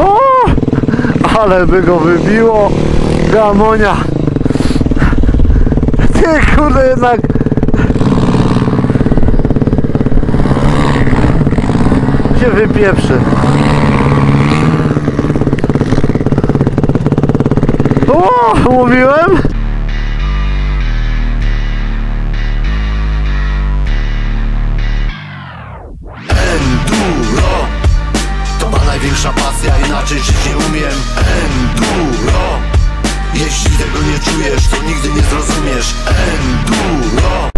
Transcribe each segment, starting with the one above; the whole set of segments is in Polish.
O! Ale by go wybiło. Gamonia. Ty kurde jednak. Się wypieprzy. O, mówiłem? Inaczej żyć nie umiem Enduro Jeśli tego nie czujesz, to nigdy nie zrozumiesz Enduro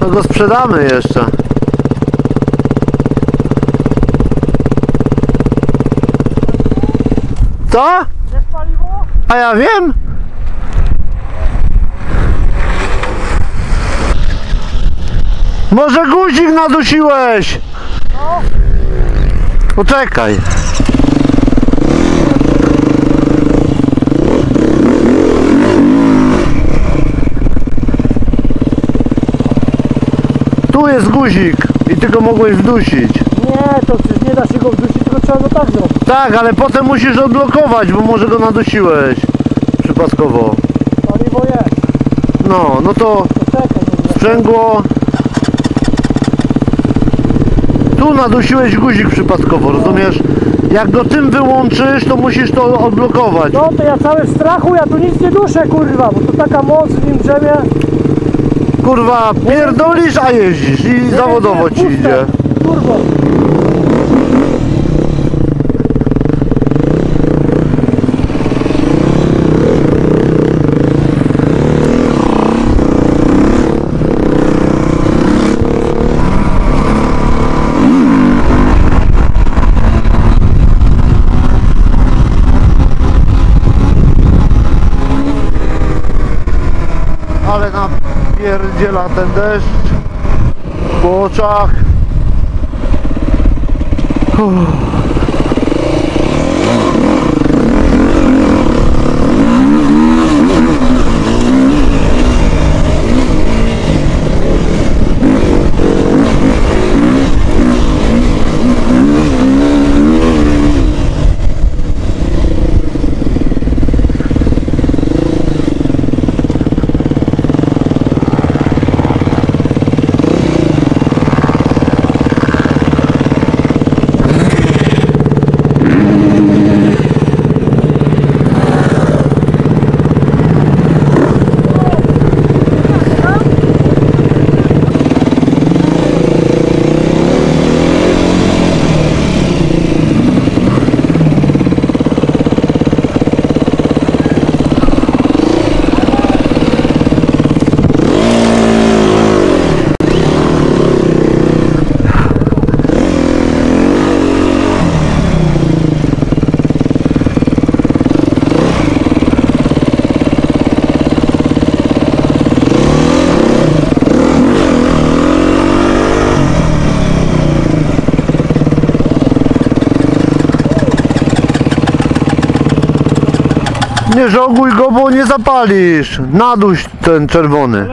To go sprzedamy jeszcze. Co? A ja wiem. Może guzik nadusiłeś? Poczekaj. Tu jest guzik i ty go mogłeś wdusić. Nie, to przecież nie da się go wdusić, tylko trzeba go tak zrobić. Tak, ale potem musisz odblokować, bo może go nadusiłeś. Przypadkowo. Paliwo jest. No, no to To czekaj, sprzęgło. Tu nadusiłeś guzik przypadkowo, rozumiesz? Jak go tym wyłączysz, to musisz to odblokować. No to ja cały w strachu, ja tu nic nie duszę, kurwa, bo to taka moc w nim drzemie. Kurwa, pierdolisz, a jeździsz i zawodowo ci Puste. idzie. Turbo. Ale napierdziela ten deszcz po oczach. Oh. Nie żoguj go, bo nie zapalisz. Naduś ten czerwony.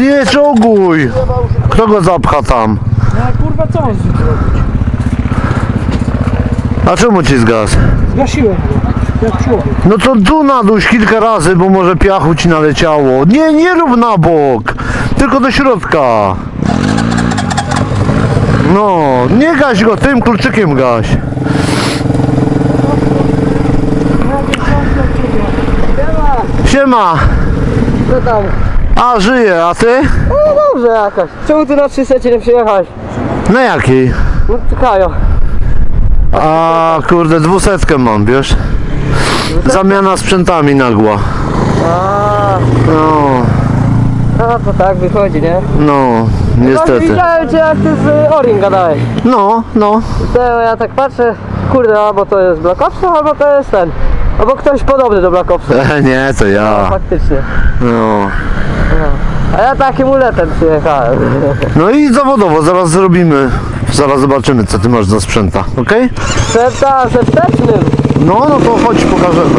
Nie żoguj. Kto go zapcha tam? No kurwa, co on zrobić? A czemu ci zgasł? Zgasiłem go, jak człowiek. No to tu naduś kilka razy, bo może piachu ci naleciało. Nie, nie rób na bok, tylko do środka. No, nie gaś go tym kluczykiem gaś. Siema. Co tam? A, żyje, a ty? No dobrze jakaś. Czemu ty na 300 nie przyjechałeś? Na jakiej? No czekają. A, kurde, dwusetkę mam, wiesz? Zamiana sprzętami nagła. A, No, no to tak wychodzi, nie? no, No, niestety. widziałem cię jak ty z Orin gadałeś. No, no. To ja tak patrzę, kurde, albo to jest Black Ops, albo to jest ten. Albo ktoś podobny do Black Ops. Nie, to ja. Faktycznie. No. No. A ja takim uletem przyjechałem. No i zawodowo, zaraz zrobimy. Zaraz zobaczymy, co ty masz za sprzęta, ok? Sprzęta ze wstecznym. No, no to chodź, pokażemy.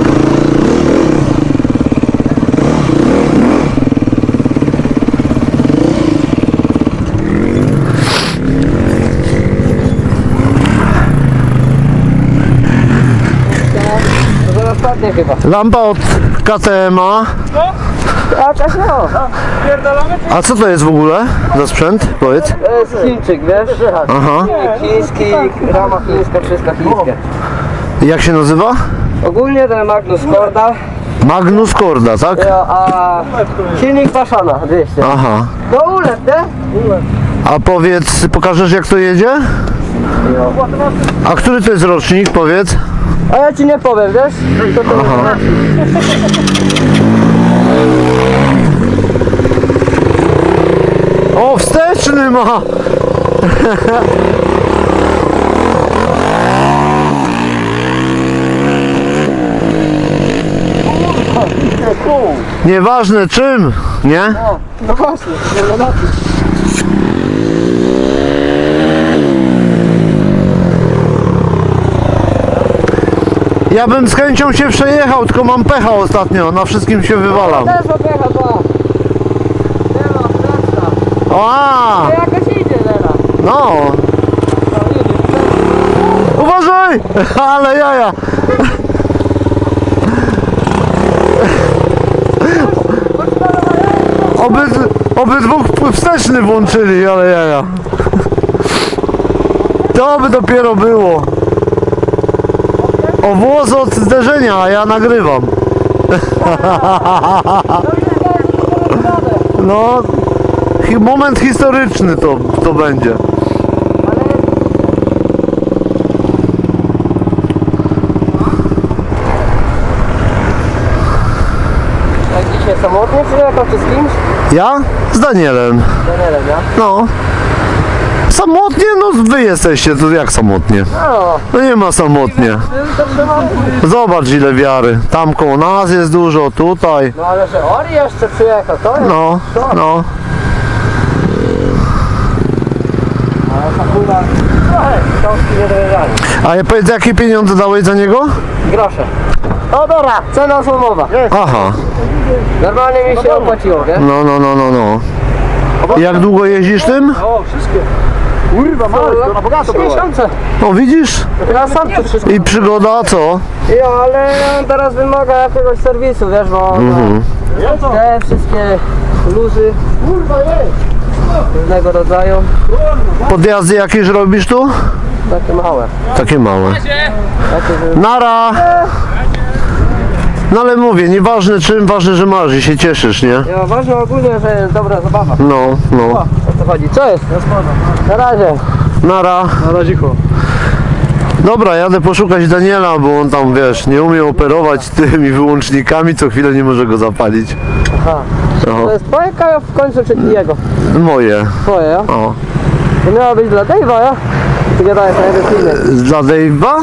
Chyba. Lampa od KTM-a. Jakaś no. A co to jest w ogóle za sprzęt? Powiedz. To jest Chińczyk, wiesz? Aha. Chiński, rama chińska, wszystko chińskie. Jak się nazywa? Ogólnie ten Magnus Korda, Magnus Korda, tak? a silnik Paszana 200. Aha. No ulet, nie? A powiedz, pokażesz jak to jedzie? A który to jest rocznik, powiedz? A ja ci nie powiem, wiesz? To to Aha. O, wsteczny ma! Nieważne czym, nie? No właśnie, no Ja bym z chęcią się przejechał, tylko mam pecha ostatnio, na wszystkim się wywalam. Też opiecha, to. Nie ma, wsteczna. A, To jakaś idzie teraz. no. Uważaj! Ale jaja! Obyd, obydwu wsteczny włączyli, ale jaja. To by dopiero było. O włos od zderzenia, a ja nagrywam. No, moment historyczny to, to będzie. Jak dzisiaj samotnie przyjechał, czy z kimś? Ja? Z Danielem. Danielem, ja? No. Samotnie? No wy jesteście, to jak samotnie? No, No nie ma samotnie. Zobacz ile wiary. Tam koło nas jest dużo, tutaj. No ale że Ori jeszcze przyjechał, to jest... No, no. Ale ta kula... Trochę, książki nie dojeżdżali. A ja powiedz, jakie pieniądze dałeś za niego? Grosze. O dobra, cena złomowa. Aha. Normalnie mi się opłaciło, wiesz? No, no, no, no, no. Jak długo jeździsz tym? O, wszystkie. Kurwa, małe, to na bogato było. miesiące. O, widzisz? Ja sam to wszystko. I przygoda, co? Ja, ale teraz wymaga jakiegoś serwisu, wiesz, bo Mhm. te wszystkie luzy różnego rodzaju, Podjazdy jakieś robisz tu? takie małe. Takie małe. Takie, że... Nara! No ale mówię, nieważne czym, ważne, że masz i się cieszysz, nie? Ja, ważne ogólnie, że jest dobra zabawa. No, no. Co chodzi? Co jest? Na razie. Nara. Na razicho. Dobra, jadę poszukać Daniela, bo on tam, wiesz, nie umie operować tymi wyłącznikami, co chwilę nie może go zapalić. Aha. To No, jest twoje kajo w końcu, czy jego? moje. Twoje, ja? O. To miało być dla Dave'a, ja? Ty gadałeś na jego filmie. Dla Dave'a?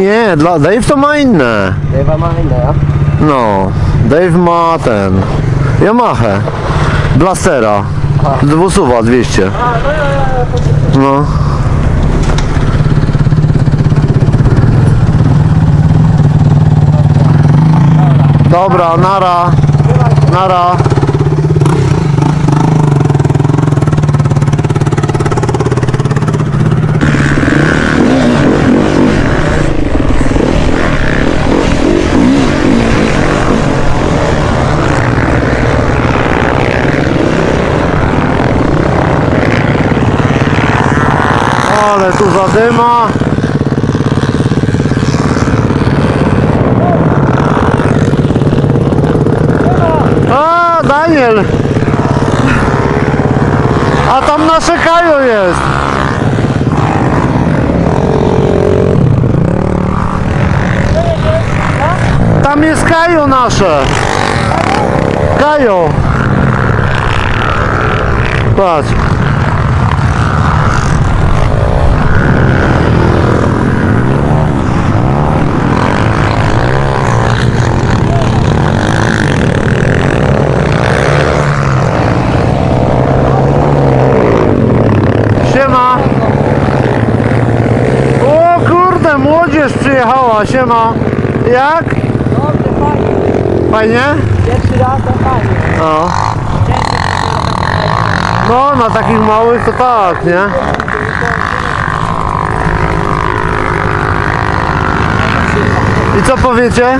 Nie, dla Dave to ma inne. Dave'a ma inne, ja? No, Dave ma ten. Yamaha. Blastera. Dwusuwa 200. No. Dobra, nara. Nara. Ale tu zadyma. A, Daniel. A tam nasze Kajo jest. Tam jest Kajo nasze. Kajo. Patrz. Siema. O kurde, młodzież przyjechała, siema. Jak? Dobrze, fajnie. Fajnie? Pierwszy raz, to fajnie. No. No, na takich małych to tak, nie? I co powiecie?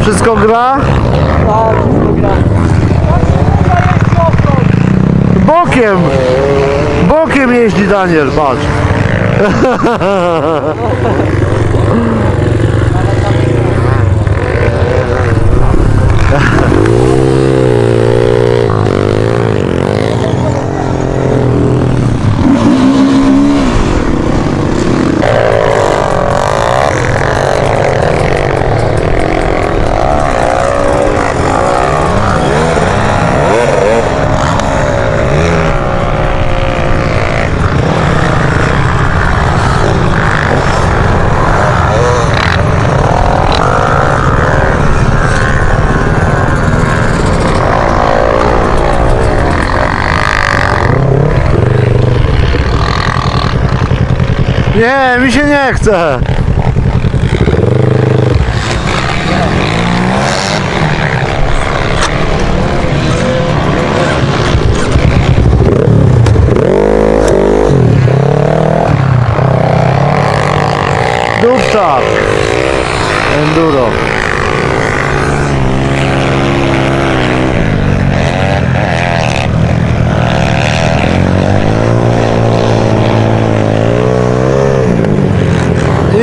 Wszystko gra? Tak, wszystko gra. Bokiem! Bokiem jeździ Daniel, patrz. Nie, mi się nie chce. Dubczak. Enduro.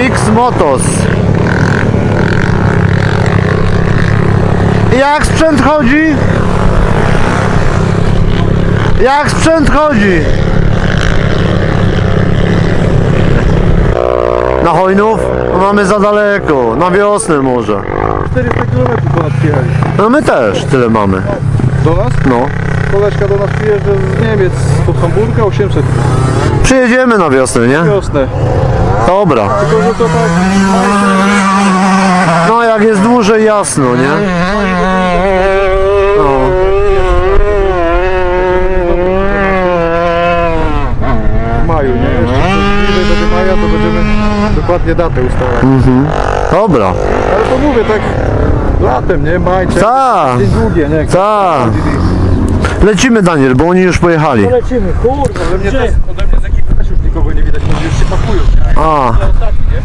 X Motos. Jak sprzęt chodzi? Jak sprzęt chodzi? Na Hojnów? No mamy za daleko, na wiosnę może. 400 km ponad przyjechaliśmy. No my też tyle mamy. Do nas? No. Koleżka do nas przyjeżdża z Niemiec, pod Hamburga, 800 Przyjedziemy na wiosnę, nie? wiosnę. Dobra. Tylko, że to tak... No jak jest dłużej jasno, nie? No. w maju, nie? Jeszcze coś bliżej będzie maja, to będziemy dokładnie datę ustalać. Dobra. Ale to mówię tak latem, nie? Maj, czerwiec, Tak. długie, nie? Tak. Lecimy Daniel, bo oni już pojechali. To lecimy, kurwa. Ode mnie, Gdzie? też, ode mnie z ekipy też już nikogo nie widać, może już się pakują. A.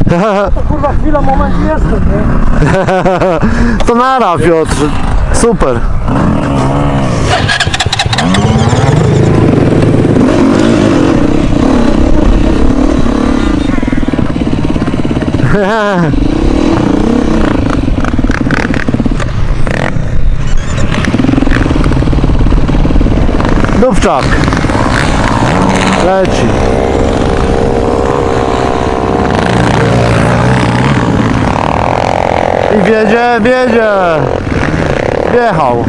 To kurwa chwila, moment i jestem, nie? To nara Piotr. Super. Dubczak. Leci. I wiedzie, wiedzie. Wjechał.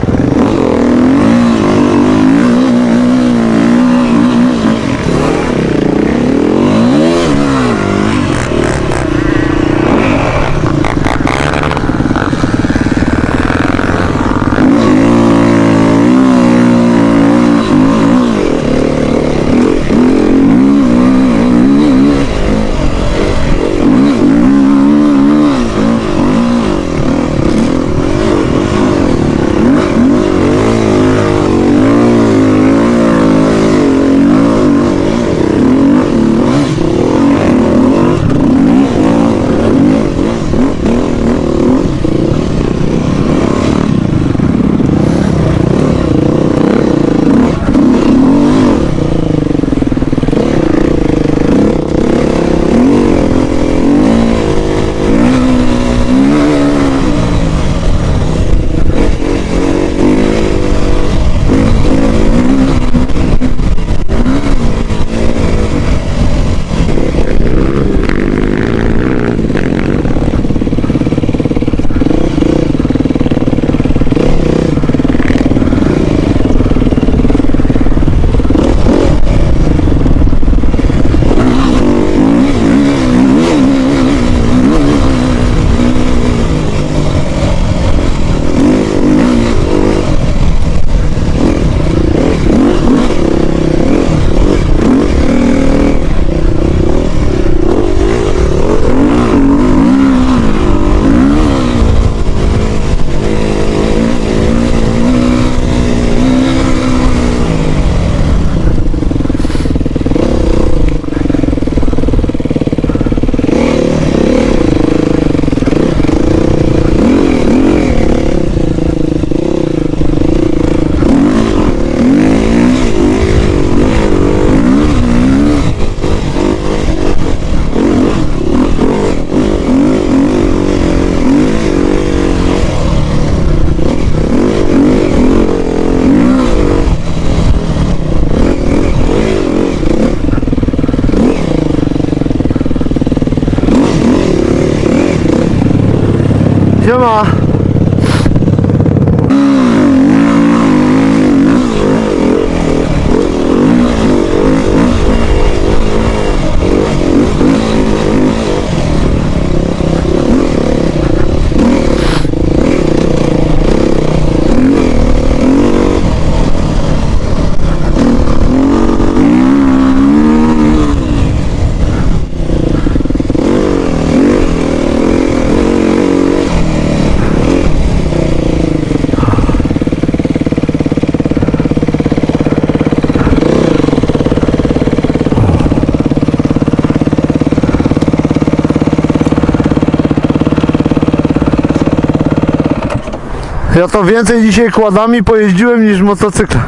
Ja to więcej dzisiaj kładami pojeździłem niż motocykl.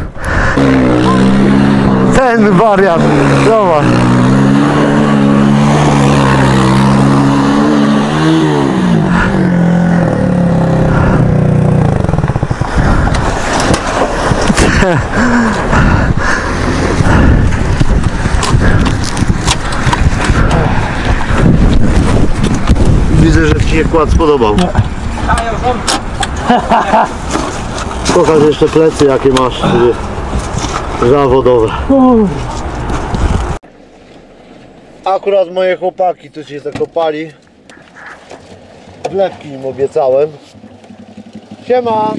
Ten wariat. Zobacz. Widzę, że Ci się kład spodobał. Pokaż jeszcze plecy jakie masz zawodowe. Akurat moje chłopaki tu się zakopali. Wlewki im obiecałem. Siema!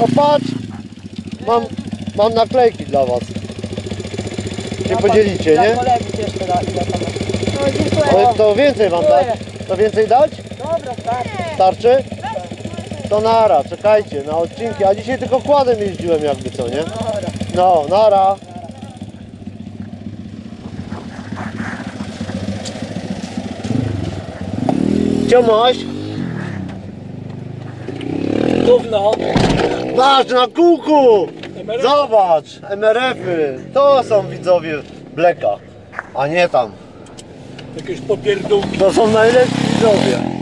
O patrz! Mam, mam naklejki dla was. Się podzielicie, nie? No to więcej wam dać? To więcej dać? Dobra, tak. Starczy? To nara, czekajcie na odcinki. A dzisiaj tylko kładem jeździłem jakby co, nie? No, nara. Ciomaś, Gówno. patrz na kółku! Zobacz, MRF-y. To są widzowie Bleka, a nie tam. Jakieś popierdółki. To są najlepsi widzowie.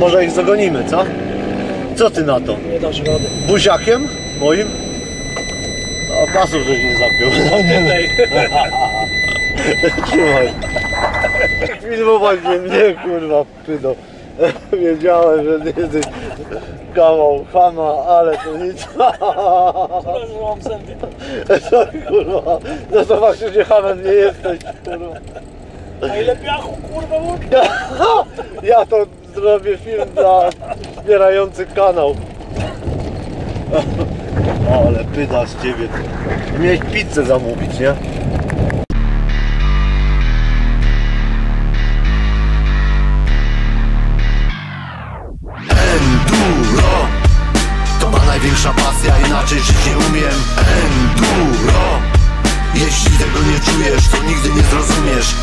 Może ich zagonimy, co? Co ty na to? Nie dasz rady. Buziakiem moim? A pasów żeś nie zapiął. No nie, trzymaj. Filmować mnie, mnie kurwa pydo. Wiedziałem, że ty jesteś kawał chama, ale to nic. Mam zęby. Co kurwa? No to faktycznie hamem nie jesteś, kurwa. A ile piachu, kurwa, łódź? Ja to zrobię film dla wspierający kanał. O, ale pyta z ciebie. Mieć pizzę zamówić, nie? Enduro To ma największa pasja, inaczej żyć nie umiem Enduro Jeśli tego nie czujesz, to nigdy nie zrozumiesz